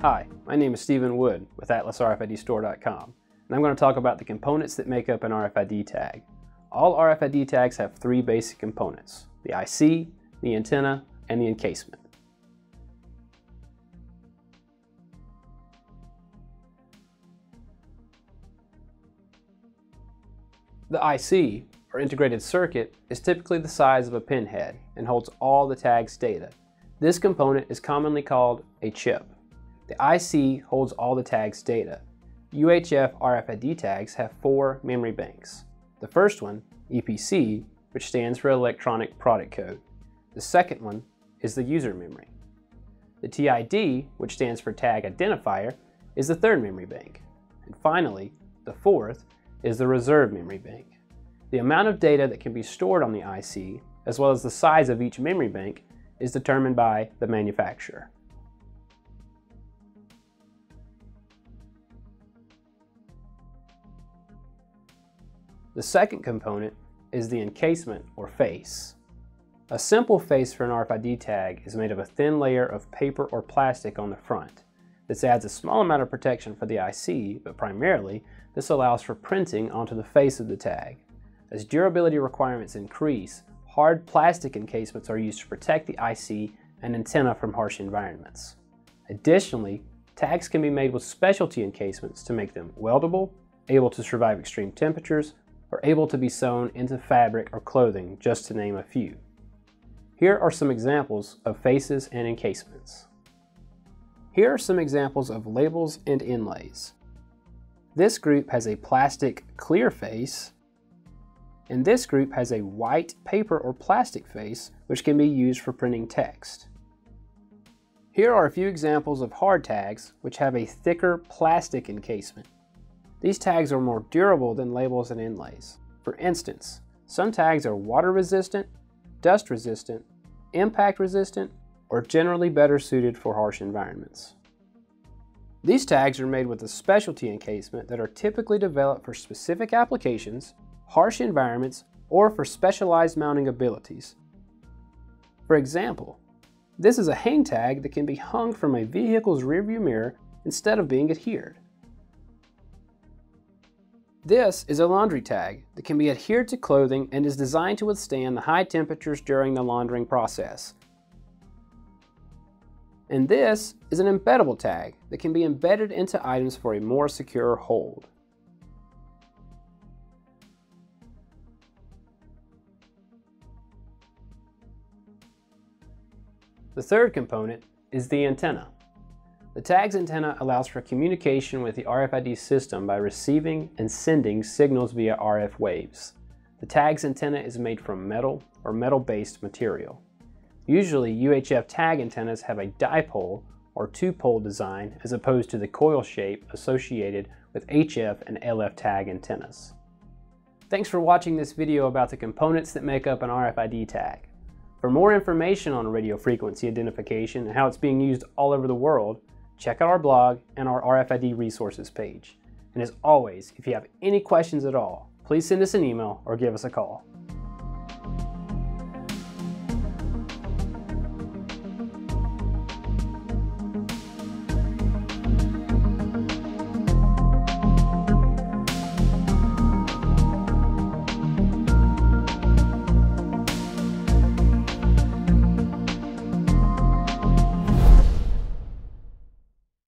Hi, my name is Stephen Wood with AtlasRFIDStore.com, and I'm going to talk about the components that make up an RFID tag. All RFID tags have three basic components, the IC, the antenna, and the encasement. The IC, or integrated circuit, is typically the size of a pinhead and holds all the tag's data. This component is commonly called a chip. The IC holds all the tag's data. UHF RFID tags have four memory banks. The first one, EPC, which stands for Electronic Product Code. The second one is the user memory. The TID, which stands for Tag Identifier, is the third memory bank. And finally, the fourth is the reserve memory bank. The amount of data that can be stored on the IC, as well as the size of each memory bank, is determined by the manufacturer. The second component is the encasement or face. A simple face for an RFID tag is made of a thin layer of paper or plastic on the front. This adds a small amount of protection for the IC, but primarily this allows for printing onto the face of the tag. As durability requirements increase, hard plastic encasements are used to protect the IC and antenna from harsh environments. Additionally, tags can be made with specialty encasements to make them weldable, able to survive extreme temperatures, or able to be sewn into fabric or clothing, just to name a few. Here are some examples of faces and encasements. Here are some examples of labels and inlays. This group has a plastic clear face, and this group has a white paper or plastic face which can be used for printing text. Here are a few examples of hard tags which have a thicker plastic encasement. These tags are more durable than labels and inlays. For instance, some tags are water resistant, dust resistant, impact resistant, or generally better suited for harsh environments. These tags are made with a specialty encasement that are typically developed for specific applications, harsh environments, or for specialized mounting abilities. For example, this is a hang tag that can be hung from a vehicle's rearview mirror instead of being adhered. This is a laundry tag that can be adhered to clothing and is designed to withstand the high temperatures during the laundering process. And this is an embeddable tag that can be embedded into items for a more secure hold. The third component is the antenna. The tag's antenna allows for communication with the RFID system by receiving and sending signals via RF waves. The tag's antenna is made from metal or metal-based material. Usually, UHF tag antennas have a dipole or two-pole design as opposed to the coil shape associated with HF and LF tag antennas. Thanks for watching this video about the components that make up an RFID tag. For more information on radio frequency identification and how it's being used all over the world, check out our blog and our RFID resources page. And as always, if you have any questions at all, please send us an email or give us a call.